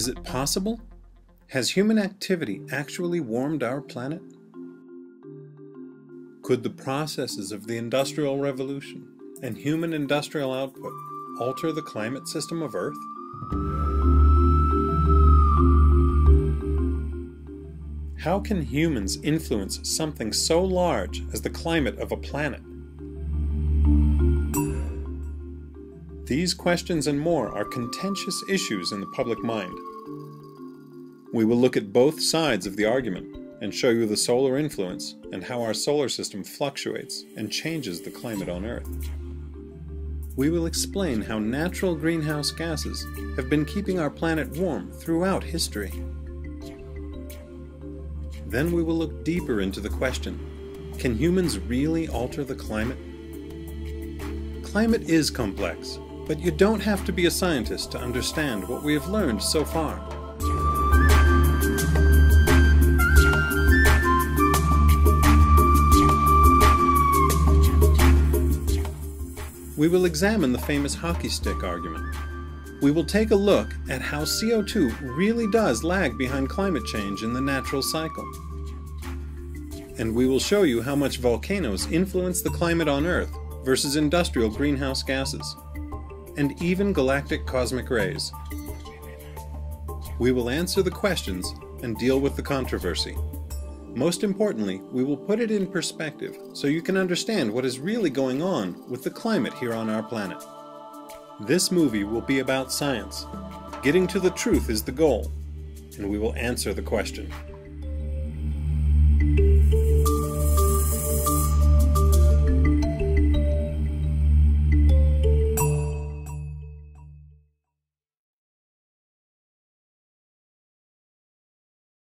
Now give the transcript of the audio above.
Is it possible? Has human activity actually warmed our planet? Could the processes of the Industrial Revolution and human industrial output alter the climate system of Earth? How can humans influence something so large as the climate of a planet? These questions and more are contentious issues in the public mind. We will look at both sides of the argument and show you the solar influence and how our solar system fluctuates and changes the climate on Earth. We will explain how natural greenhouse gases have been keeping our planet warm throughout history. Then we will look deeper into the question can humans really alter the climate? Climate is complex, but you don't have to be a scientist to understand what we have learned so far. We will examine the famous hockey stick argument. We will take a look at how CO2 really does lag behind climate change in the natural cycle. And we will show you how much volcanoes influence the climate on Earth versus industrial greenhouse gases and even galactic cosmic rays. We will answer the questions and deal with the controversy. Most importantly, we will put it in perspective so you can understand what is really going on with the climate here on our planet. This movie will be about science. Getting to the truth is the goal, and we will answer the question.